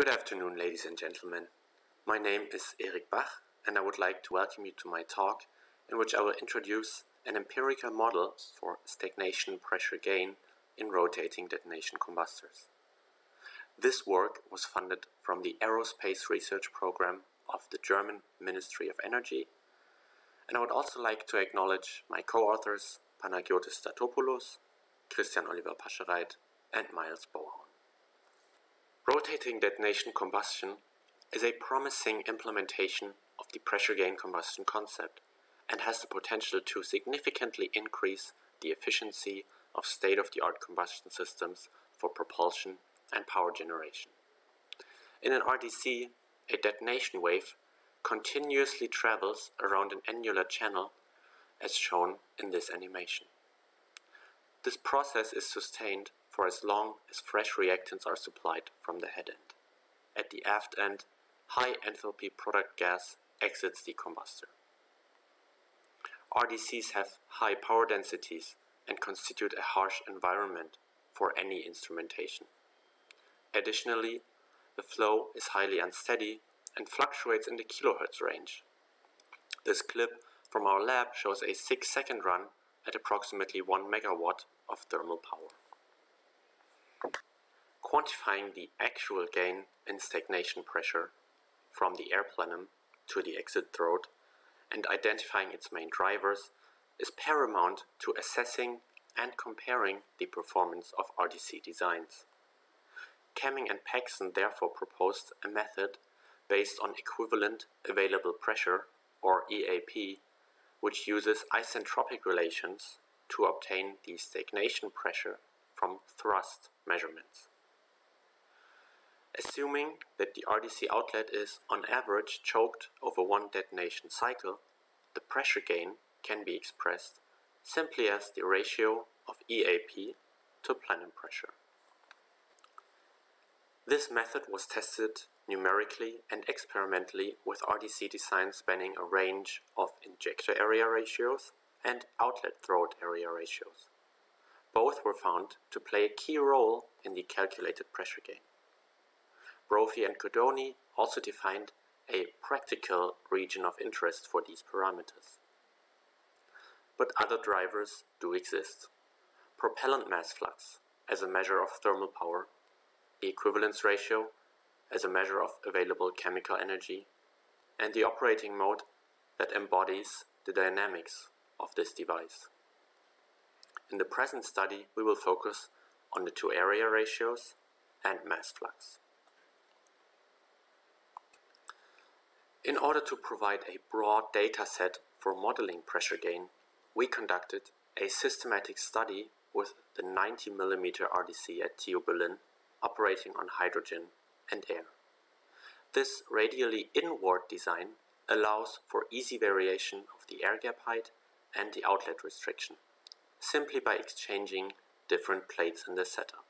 Good afternoon, ladies and gentlemen. My name is Erik Bach, and I would like to welcome you to my talk, in which I will introduce an empirical model for stagnation pressure gain in rotating detonation combustors. This work was funded from the Aerospace Research Program of the German Ministry of Energy, and I would also like to acknowledge my co-authors Panagiotis Stathopoulos, Christian Oliver Paschereit, and Myles Bohon. Rotating detonation combustion is a promising implementation of the pressure gain combustion concept and has the potential to significantly increase the efficiency of state-of-the-art combustion systems for propulsion and power generation. In an RDC, a detonation wave continuously travels around an annular channel as shown in this animation. This process is sustained for as long as fresh reactants are supplied from the head end. At the aft end, high enthalpy product gas exits the combustor. RDCs have high power densities and constitute a harsh environment for any instrumentation. Additionally, the flow is highly unsteady and fluctuates in the kilohertz range. This clip from our lab shows a 6 second run at approximately 1 megawatt of thermal power. Quantifying the actual gain in stagnation pressure from the air plenum to the exit throat and identifying its main drivers is paramount to assessing and comparing the performance of RDC designs. Kaemming and Paxson therefore proposed a method based on equivalent available pressure, or EAP, which uses isentropic relations to obtain the stagnation pressure from thrust measurements. Assuming that the RDC outlet is on average choked over one detonation cycle, the pressure gain can be expressed simply as the ratio of EAP to plenum pressure. This method was tested numerically and experimentally with RDC designs spanning a range of injector area ratios and outlet throat area ratios. Both were found to play a key role in the calculated pressure gain. Brophy and Codoni also defined a practical region of interest for these parameters. But other drivers do exist. Propellant mass flux as a measure of thermal power, the equivalence ratio as a measure of available chemical energy, and the operating mode that embodies the dynamics of this device. In the present study, we will focus on the two area ratios and mass flux. In order to provide a broad data set for modeling pressure gain, we conducted a systematic study with the 90 mm RDC at TU Berlin operating on hydrogen and air. This radially inward design allows for easy variation of the air gap height and the outlet restriction, simply by exchanging different plates in the setup.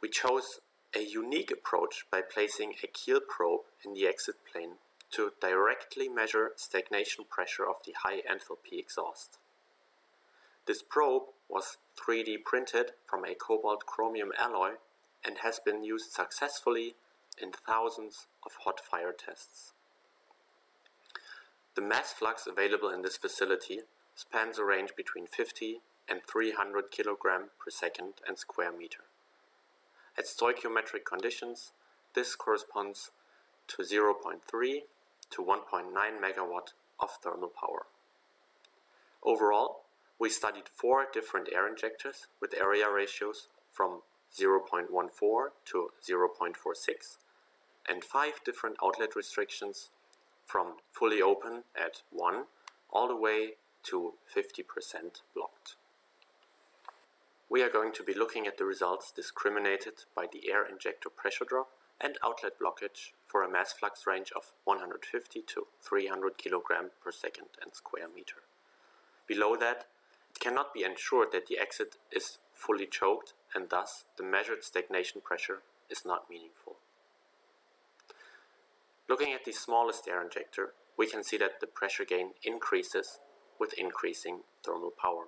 We chose a unique approach by placing a Kiel probe in the exit plane to directly measure stagnation pressure of the high enthalpy exhaust. This probe was 3D printed from a cobalt chromium alloy and has been used successfully in thousands of hot fire tests. The mass flux available in this facility spans a range between 50 and 300 kg per second and square meter. At stoichiometric conditions, this corresponds to 0.3 to 1.9 megawatt of thermal power. Overall, we studied four different air injectors with area ratios from 0.14 to 0.46 and five different outlet restrictions from fully open at 1 all the way to 50% blocked. We are going to be looking at the results discriminated by the air injector pressure drop and outlet blockage for a mass flux range of 150 to 300 kg per second and square meter. Below that, it cannot be ensured that the exit is fully choked and thus the measured stagnation pressure is not meaningful. Looking at the smallest air injector, we can see that the pressure gain increases with increasing thermal power.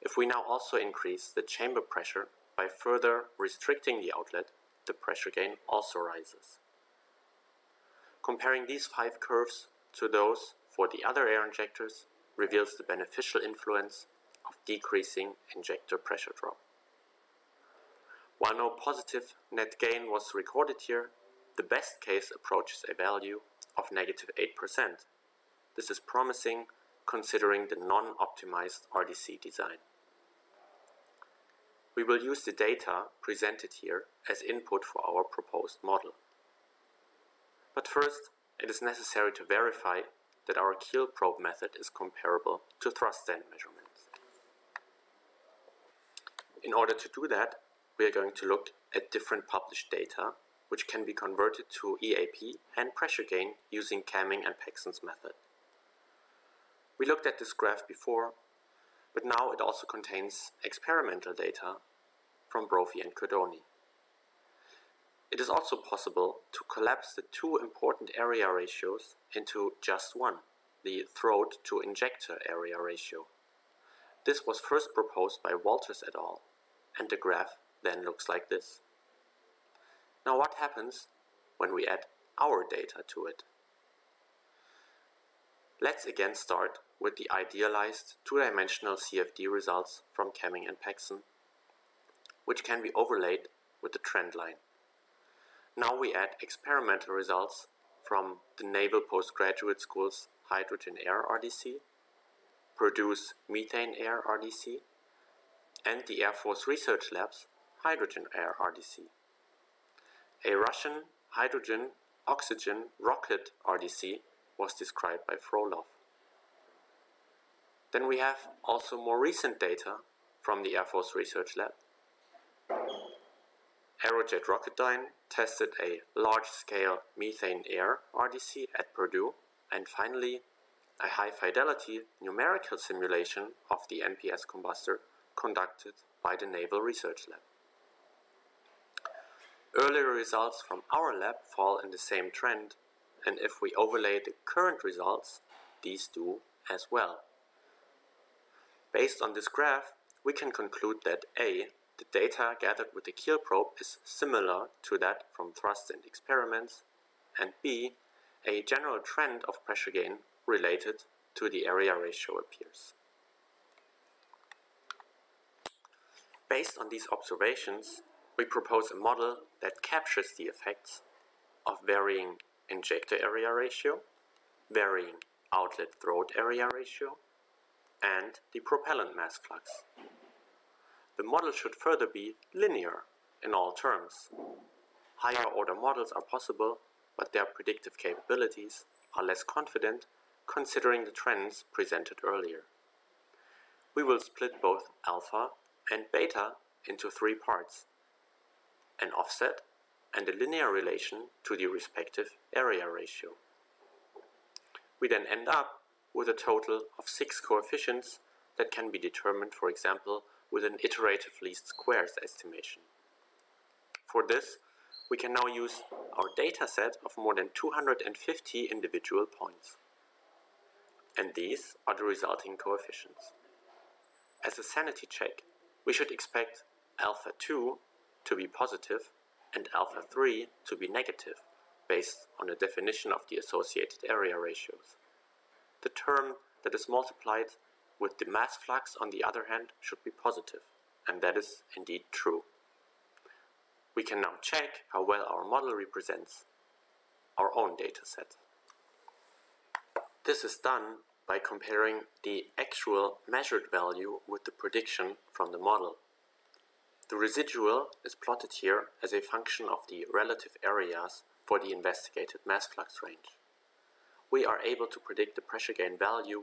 If we now also increase the chamber pressure by further restricting the outlet, the pressure gain also rises. Comparing these five curves to those for the other air injectors reveals the beneficial influence of decreasing injector pressure drop. While no positive net gain was recorded here, the best case approaches a value of negative 8%. This is promising considering the non-optimized RDC design. We will use the data presented here as input for our proposed model. But first, it is necessary to verify that our Kiel probe method is comparable to thrust stand measurements. In order to do that, we are going to look at different published data which can be converted to EAP and pressure gain using Kaemming and Paxson's method. We looked at this graph before, but now it also contains experimental data from Brophy and Codoni. It is also possible to collapse the two important area ratios into just one, the throat to injector area ratio. This was first proposed by Walters et al., and the graph then looks like this. Now what happens when we add our data to it? Let's again start with the idealized two-dimensional CFD results from Kaemming and Paxson, which can be overlaid with the trend line. Now we add experimental results from the Naval Postgraduate School's Hydrogen Air RDC, Purdue's Methane Air RDC, and the Air Force Research Lab's Hydrogen Air RDC. A Russian hydrogen oxygen rocket RDC was described by Frolov. Then we have also more recent data from the Air Force Research Lab Aerojet Rocketdyne tested a large-scale methane air RDC at Purdue, and finally, a high-fidelity numerical simulation of the NPS combustor conducted by the Naval Research Lab. Earlier results from our lab fall in the same trend, and if we overlay the current results, these do as well. Based on this graph, we can conclude that A, the data gathered with the Kiel probe is similar to that from thrust and experiments, and B, a general trend of pressure gain related to the area ratio appears. Based on these observations, we propose a model that captures the effects of varying injector area ratio, varying outlet throat area ratio, and the propellant mass flux. The model should further be linear in all terms. Higher order models are possible, but their predictive capabilities are less confident considering the trends presented earlier. We will split both alpha and beta into three parts, an offset and a linear relation to the respective area ratio. We then end up with a total of six coefficients that can be determined, for example, with an iterative least squares estimation. For this, we can now use our dataset of more than 250 individual points. And these are the resulting coefficients. As a sanity check, we should expect alpha 2 to be positive and alpha 3 to be negative, based on the definition of the associated area ratios. The term that is multiplied with the mass flux, on the other hand, should be positive, and that is indeed true. We can now check how well our model represents our own dataset. This is done by comparing the actual measured value with the prediction from the model. The residual is plotted here as a function of the relative areas for the investigated mass flux range. We are able to predict the pressure gain value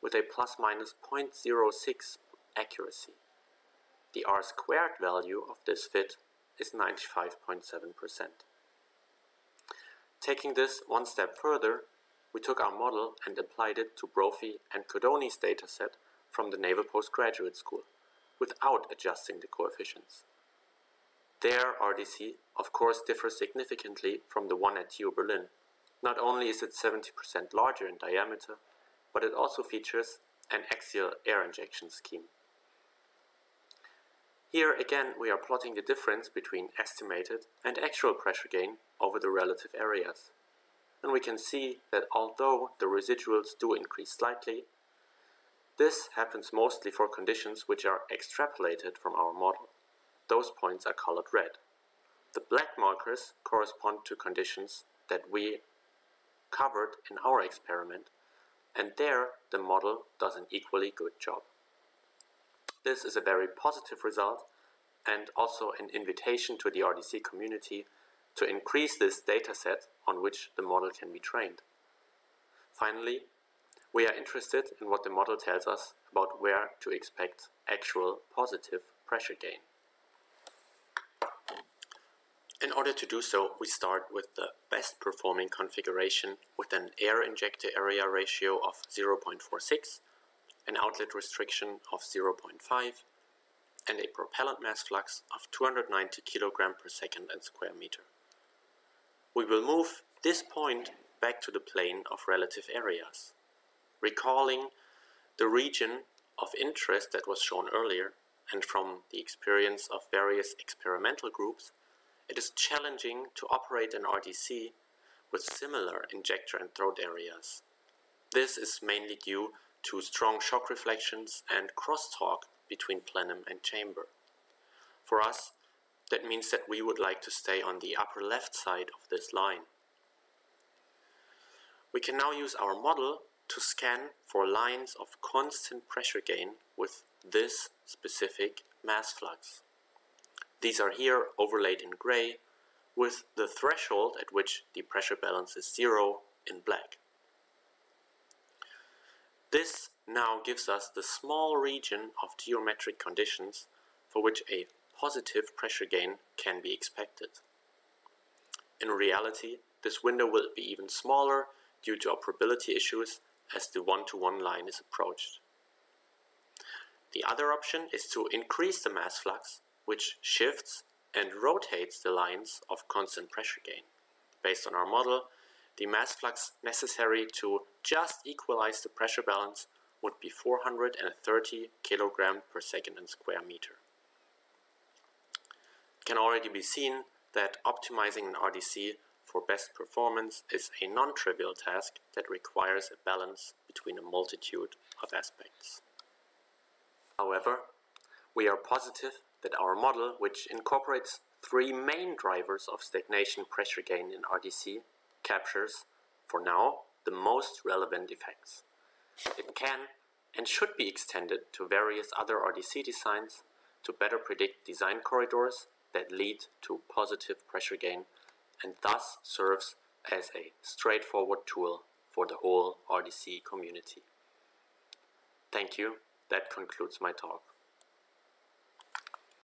with a plus minus 0.06 accuracy. The R squared value of this fit is 95.7%. Taking this one step further, we took our model and applied it to Brophy and Codoni's dataset from the Naval Postgraduate School, without adjusting the coefficients. Their RDC, of course, differs significantly from the one at TU Berlin. Not only is it 70% larger in diameter, but it also features an axial air injection scheme. Here again we are plotting the difference between estimated and actual pressure gain over the relative areas. And we can see that although the residuals do increase slightly, this happens mostly for conditions which are extrapolated from our model. Those points are colored red. The black markers correspond to conditions that we covered in our experiment, and there the model does an equally good job. This is a very positive result and also an invitation to the RDC community to increase this dataset on which the model can be trained. Finally, we are interested in what the model tells us about where to expect actual positive pressure gain. In order to do so, we start with the best performing configuration with an air injector area ratio of 0.46, an outlet restriction of 0.5, and a propellant mass flux of 290 kg per second and square meter. We will move this point back to the plane of relative areas, recalling the region of interest that was shown earlier and from the experience of various experimental groups it is challenging to operate an RDC with similar injector and throat areas. This is mainly due to strong shock reflections and crosstalk between plenum and chamber. For us, that means that we would like to stay on the upper left side of this line. We can now use our model to scan for lines of constant pressure gain with this specific mass flux. These are here overlaid in gray with the threshold at which the pressure balance is zero in black. This now gives us the small region of geometric conditions for which a positive pressure gain can be expected. In reality, this window will be even smaller due to operability issues as the one-to-one -one line is approached. The other option is to increase the mass flux which shifts and rotates the lines of constant pressure gain. Based on our model, the mass flux necessary to just equalize the pressure balance would be 430 kg per second and square meter. It can already be seen that optimizing an RDC for best performance is a non-trivial task that requires a balance between a multitude of aspects. However, we are positive that our model, which incorporates three main drivers of stagnation pressure gain in RDC, captures, for now, the most relevant effects. It can and should be extended to various other RDC designs to better predict design corridors that lead to positive pressure gain and thus serves as a straightforward tool for the whole RDC community. Thank you. That concludes my talk.